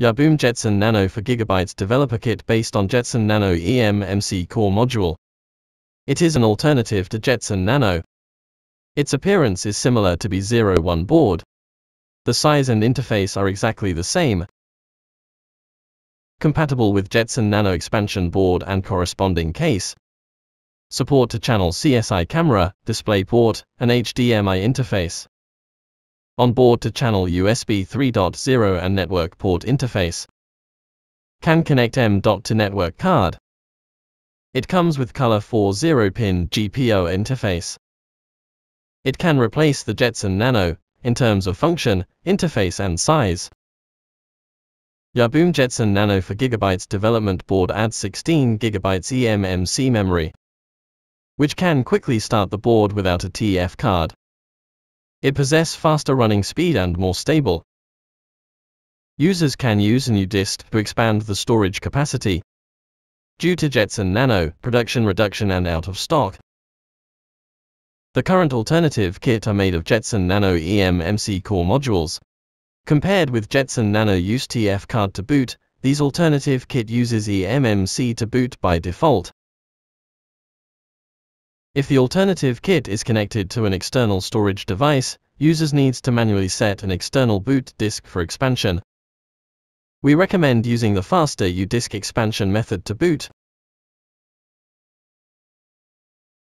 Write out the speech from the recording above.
Yahboom Jetson Nano for Gigabytes Developer Kit based on Jetson Nano eMMC core module. It is an alternative two Jetson Nano. Its appearance is similar to B01 board. The size and interface are exactly the same. Compatible with Jetson Nano expansion board and corresponding case. Support to channel CSI camera, DisplayPort, and HDMI interface on board to channel USB 3.0 and network port interface. Can connect M.2 network card. It comes with color 4 0-pin GPIO interface. It can replace the Jetson Nano, in terms of function, interface and size. Yahboom Jetson Nano for Gigabytes development board adds 16 GB eMMC memory, which can quickly start the board without a TF card. It possesses faster running speed and more stable. Users can use a U disk to expand the storage capacity. Due to Jetson Nano, production reduction and out of stock. The current alternative kit are made of Jetson Nano eMMC core modules. Compared with Jetson Nano use TF card to boot, these alternative kit uses eMMC to boot by default. If the alternative kit is connected to an external storage device, users needs to manually set an external boot disk for expansion. We recommend using the faster U-disk expansion method to boot,